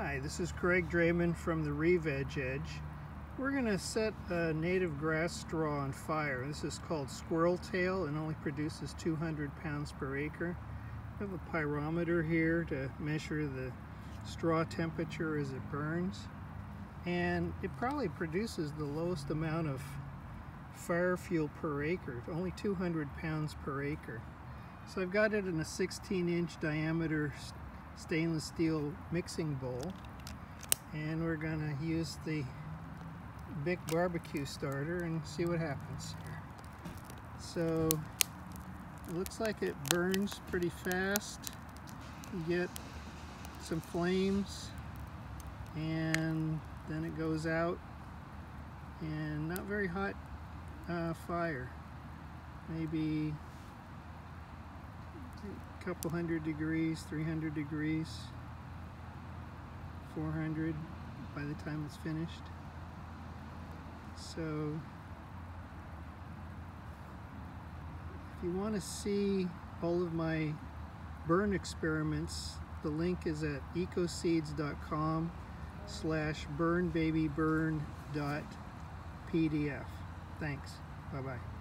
Hi, this is Craig Dremann from the Re-Veg Edge. We're going to set a native grass straw on fire. This is called squirrel tail and only produces 200 pounds per acre. I have a pyrometer here to measure the straw temperature as it burns. And it probably produces the lowest amount of fire fuel per acre, only 200 pounds per acre. So I've got it in a 16 inch diameter stainless steel mixing bowl and we're gonna use the Bic barbecue starter and see what happens here. So it looks like it burns pretty fast. You get some flames and then it goes out and not very hot uh, fire. Maybe couple hundred degrees, 300 degrees, 400 by the time it's finished. So if you want to see all of my burn experiments, the link is at ecoseeds.com slash burnbabyburn.pdf. Thanks. Bye-bye.